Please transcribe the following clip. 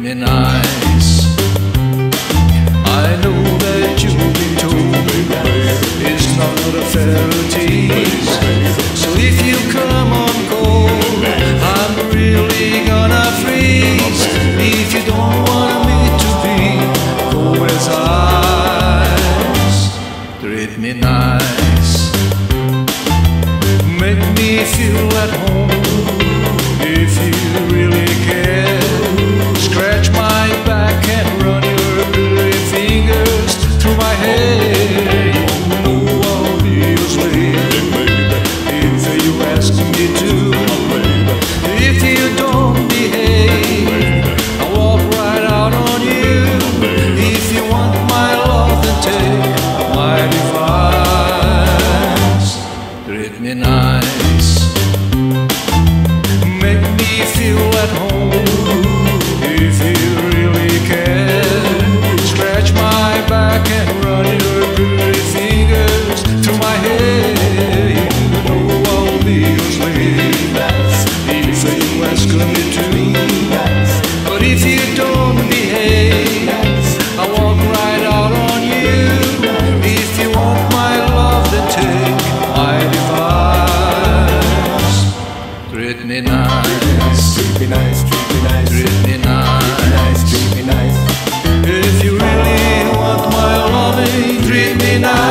make me nice. I know that you've been told that it's not a fairy tale. So if you come on cold, I'm really gonna freeze. If you don't want me to be cold as ice, treat me nice. Make me feel at home make me nice. Make me feel Treat me nice. Treat me nice, treat me nice, treat me nice, treat me nice, treat me nice. If you really want my loving, treat me nice.